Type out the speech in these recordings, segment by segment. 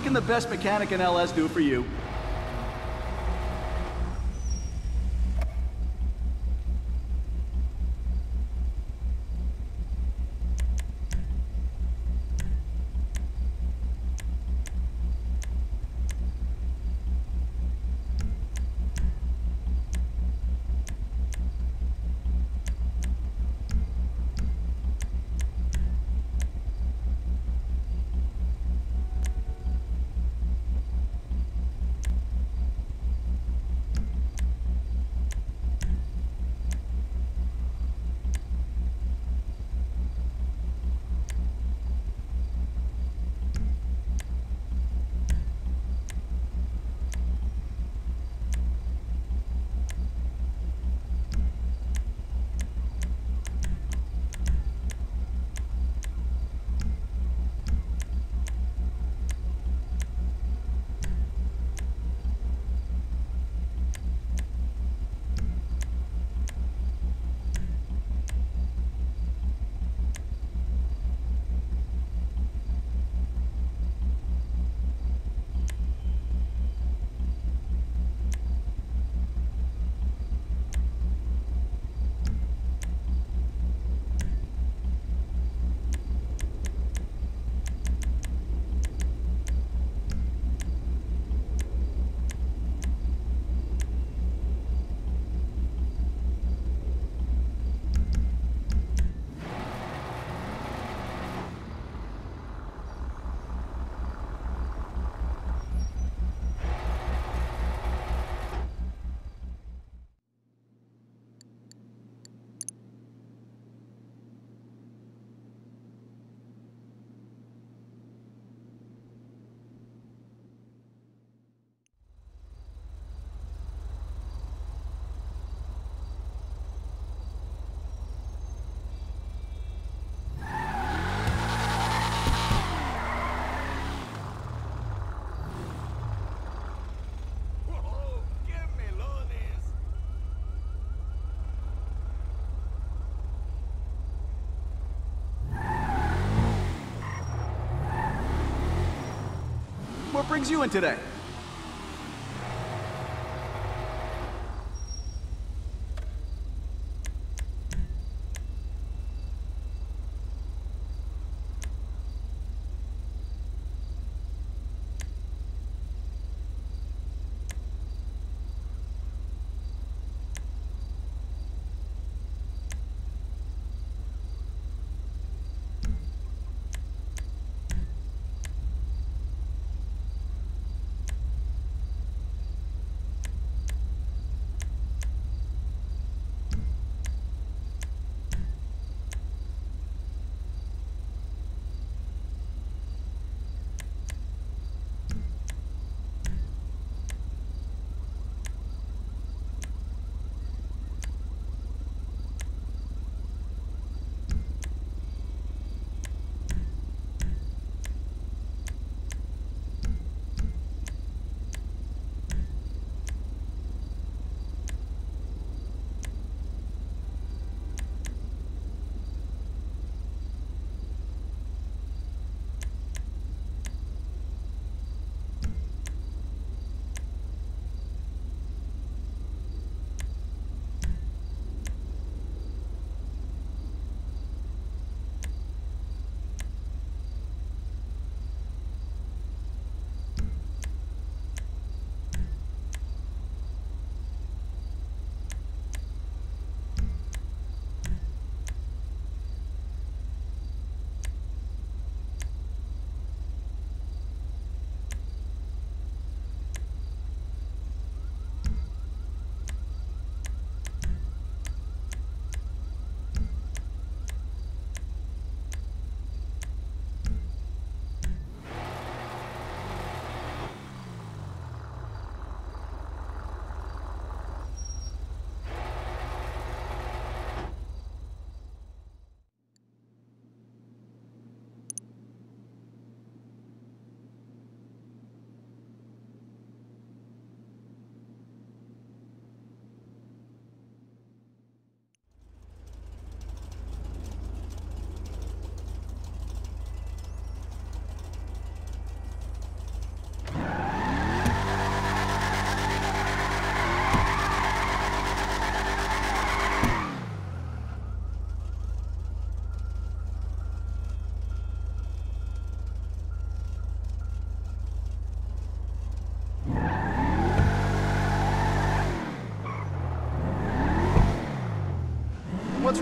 what can the best mechanic in LS do for you? What brings you in today?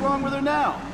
Wrong with her now?